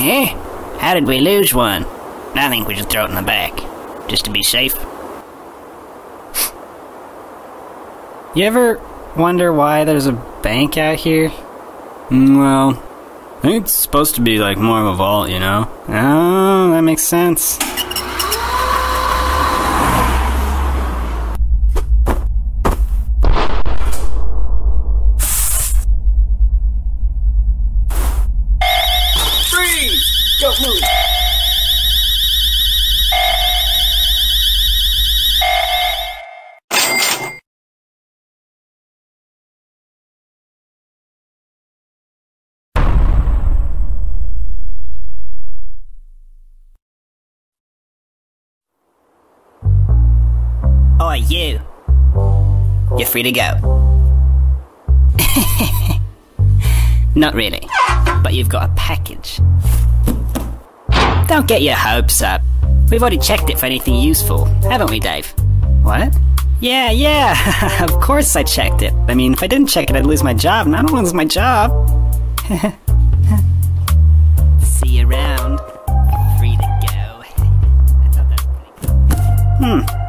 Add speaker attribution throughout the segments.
Speaker 1: Eh? How did we lose one? I think we should throw it in the back, just to be safe.
Speaker 2: You ever wonder why there's a bank out here? Mm, Well, I think it's supposed to be like more of a vault, you know? Oh, that makes sense.
Speaker 1: You're free to go. Not really, but you've got a package. Don't get your hopes up. We've already checked it for anything useful, haven't we, Dave?
Speaker 2: What? Yeah, yeah, of course I checked it. I mean, if I didn't check it, I'd lose my job, and I don't want to lose my job.
Speaker 1: See you around. Free to go. Hmm.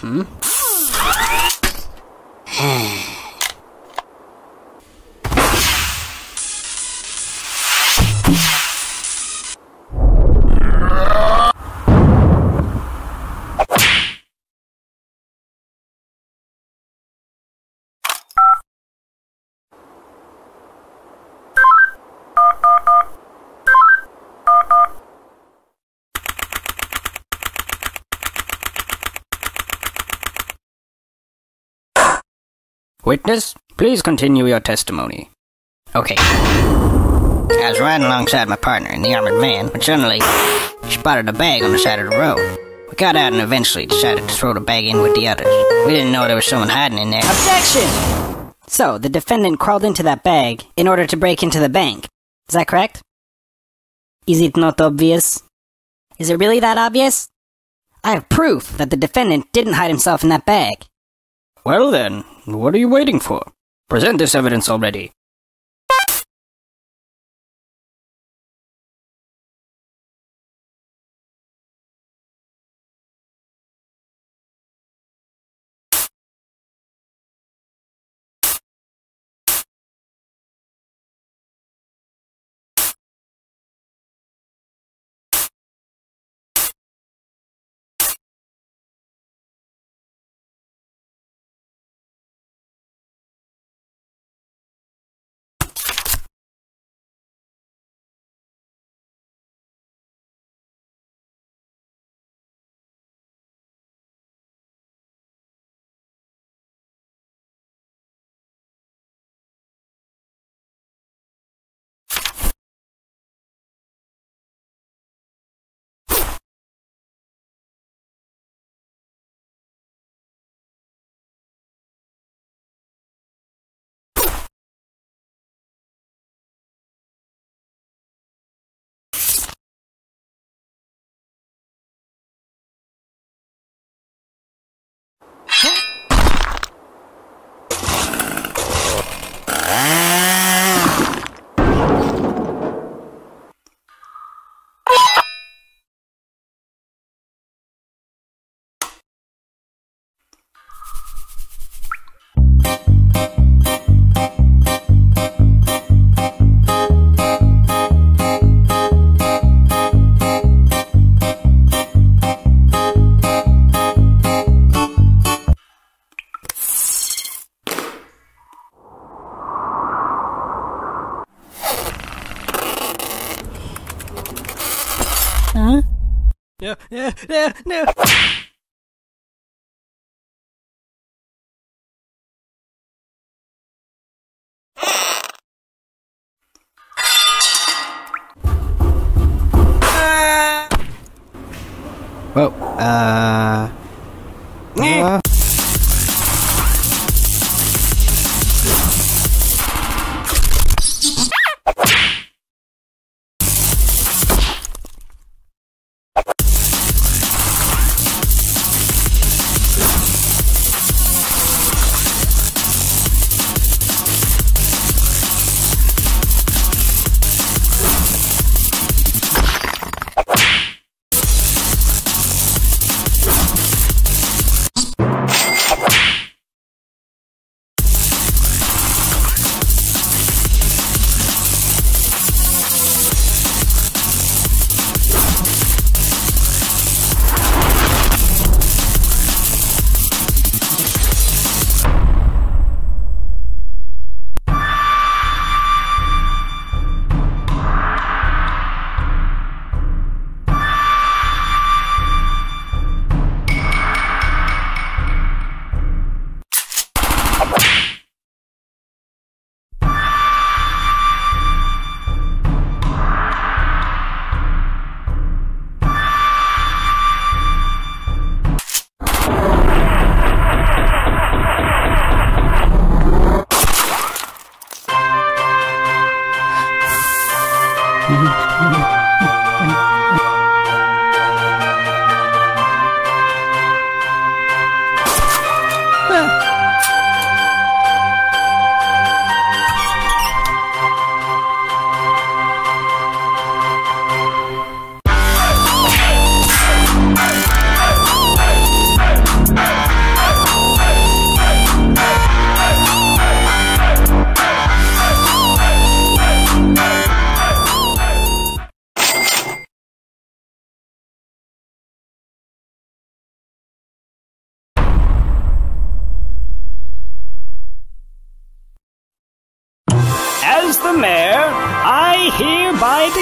Speaker 2: Hmm?
Speaker 1: Witness, please continue your testimony. Okay. I was riding alongside my partner in the armored van when suddenly we spotted a bag on the side of the road. We got out and eventually decided to throw the bag in with the others. We didn't know there was someone hiding in there.
Speaker 3: Objection! So, the defendant crawled into that bag in order to break into the bank. Is that correct? Is it not obvious? Is it really that obvious? I have proof that the defendant didn't hide himself in that bag.
Speaker 1: Well then, what are you waiting for? Present this evidence already. Huh? No, no,
Speaker 2: no, no!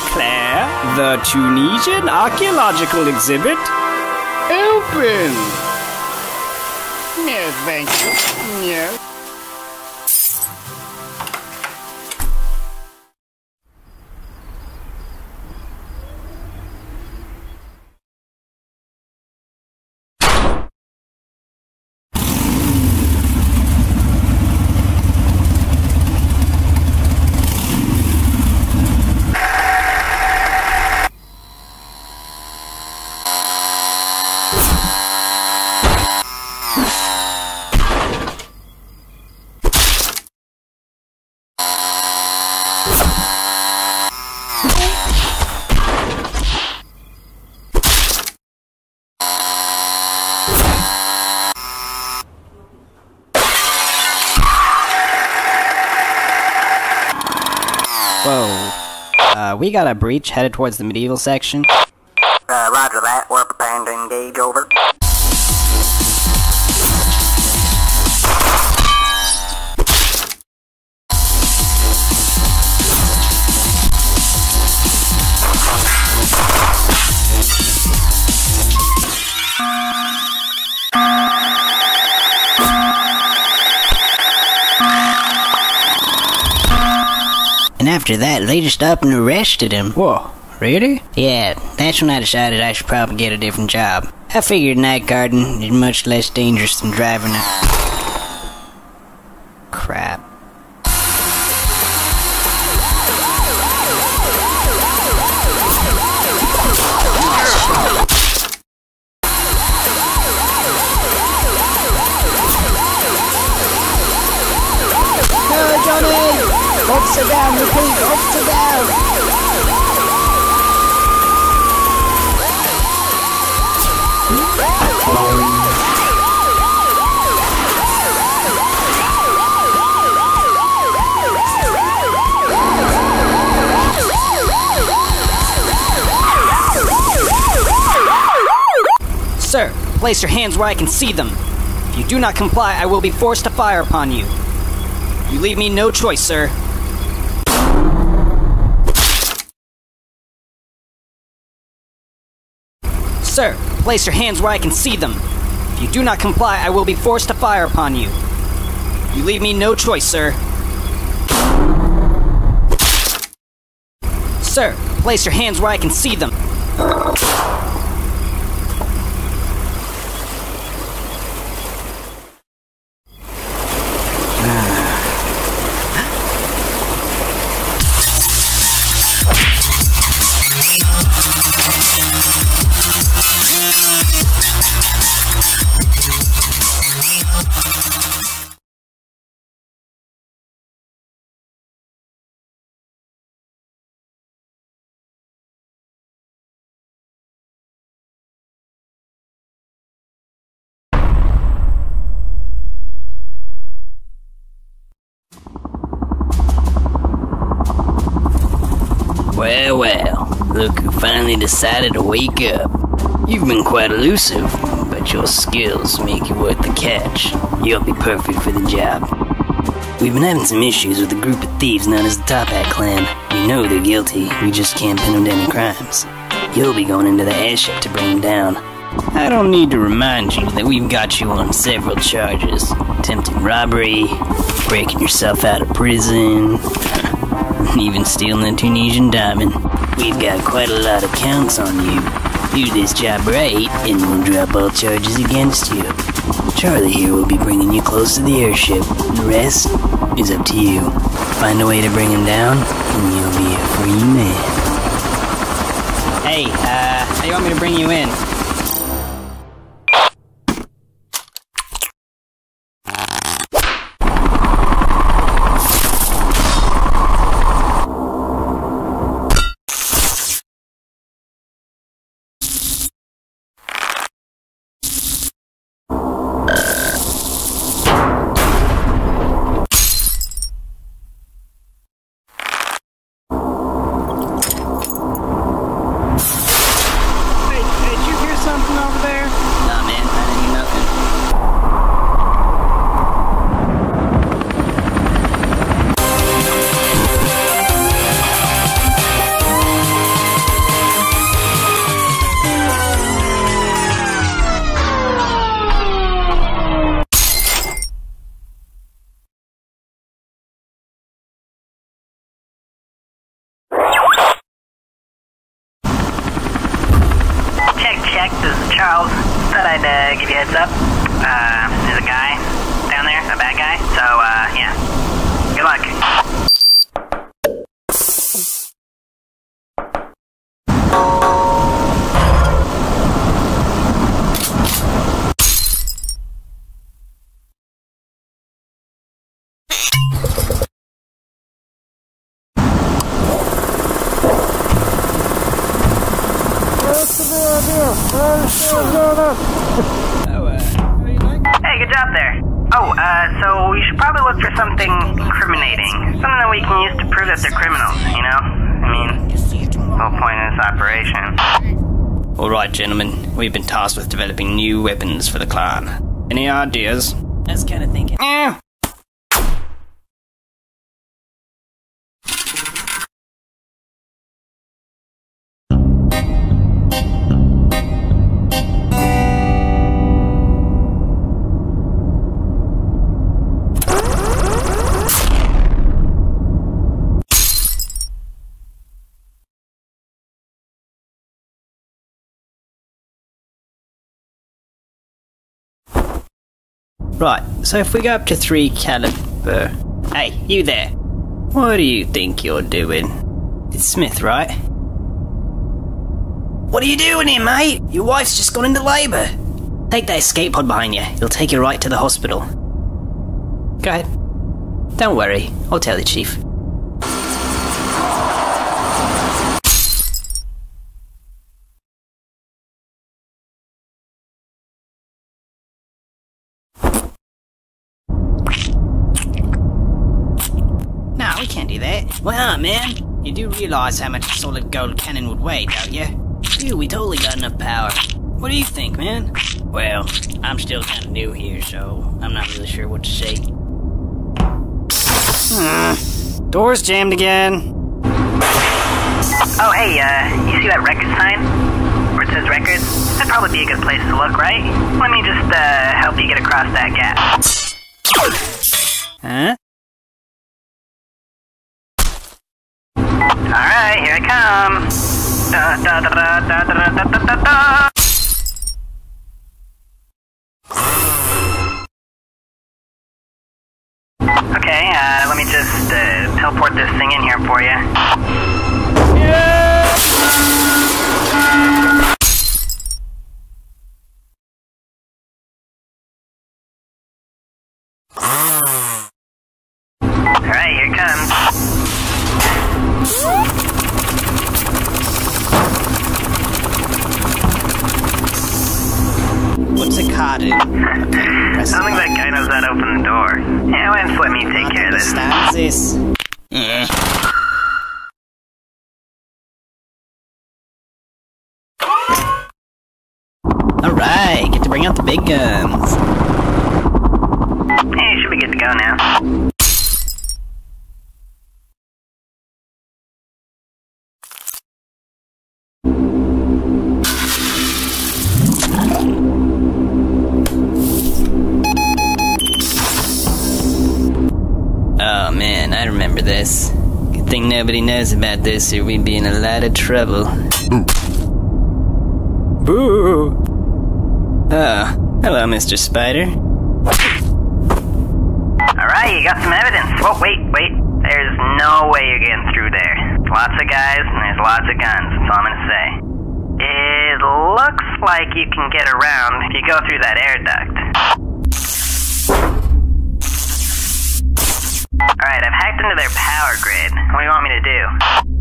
Speaker 2: Declare the Tunisian archaeological exhibit open.
Speaker 4: Yes, thank you.
Speaker 1: Whoa. Uh, we got a breach headed towards the medieval section.
Speaker 5: Uh, roger that. We're preparing to engage over.
Speaker 1: After that, they just up and arrested him.
Speaker 2: Whoa, really?
Speaker 1: Yeah, that's when I decided I should probably get a different job. I figured night guarding is much less dangerous than driving a. Officer down, repeat, officer down! Sir, place your hands where I can see them. If you do not comply, I will be forced to fire upon you. You leave me no choice, sir. Sir, place your hands where I can see them. If you do not comply, I will be forced to fire upon you. You leave me no choice, sir. Sir, place your hands where I can see them.
Speaker 6: Look who finally decided to wake up. You've been quite elusive, but your skills make you worth the catch. You'll be perfect for the job. We've been having some issues with a group of thieves known as the Top Hat Clan. We know they're guilty, we just can't pin them to any crimes. You'll be going into the airship to bring them down. I don't need to remind you that we've got you on several charges attempting robbery, breaking yourself out of prison, even stealing a Tunisian diamond. We've got quite a lot of counts on you. Do this job right, and we'll drop all charges against you. Charlie here will be bringing you close to the airship. The rest is up to you. Find a way to bring him down, and you'll be a free man.
Speaker 1: Hey, uh, how do you want me to bring you in?
Speaker 5: Thought I'd uh, give you a heads up. Uh, there's a guy down there, a bad guy. So, uh, yeah. Good luck. Hey, good job there. Oh, uh, so you should probably look for something incriminating. Something that we can use to prove that they're criminals, you know? I mean, the whole point of this operation.
Speaker 1: Alright, gentlemen, we've been tasked with developing new weapons for the clan. Any ideas?
Speaker 6: I was kind of thinking.
Speaker 1: Eh. Right, so if we go up to 3 caliber. Hey, you there. What do you think you're doing? It's Smith, right? What are you doing here, mate? Your wife's just gone into labour. Take that escape pod behind you. It'll take you right to the hospital. Go ahead. Don't worry, I'll tell the chief. We can't do that. Not, man? You do realize how much a solid gold cannon would weigh, don't you? Dude, we totally got enough power. What do you think, man? Well, I'm still kind of new here, so I'm not really sure what to say. Hmm. Door's jammed again.
Speaker 5: Oh, hey, uh, you see that record sign? Where it his records, that'd probably be a good place to look, right? Let me just, uh, help you get across that gap.
Speaker 2: Huh?
Speaker 5: Alright, here I come. Da, da, da, da, da, da, da, da, da. Okay, uh, let me just uh, teleport this thing in here for you.
Speaker 1: What's a?
Speaker 5: I don't think that guy knows how to open the door. Yeah, don't let me take care of this?
Speaker 1: This? Yeah. Alright, get to bring out the big guns.
Speaker 6: I remember this. Good thing nobody knows about this or we'd be in a lot of trouble.
Speaker 2: Boo!
Speaker 6: Oh, hello, Mr. Spider.
Speaker 5: Alright, you got some evidence. Whoa, wait, wait. There's no way you're getting through there. Lots of guys and there's lots of guns. That's all I'm gonna say. It looks like you can get around if you go through that air duct. Alright, I've hacked into their power grid. What do you want me to do?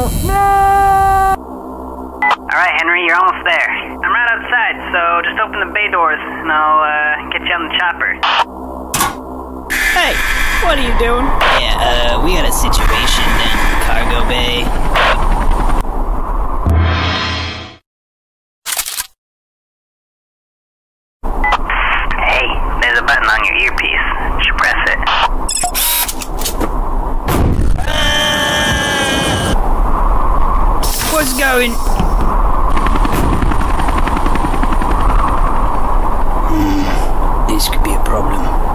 Speaker 5: Alright, Henry, you're almost there. I'm right outside, so just open the bay doors and I'll uh, get you on the chopper.
Speaker 1: Hey, what are you doing?
Speaker 6: Yeah, uh, we got a situation down in the cargo bay.
Speaker 2: problem.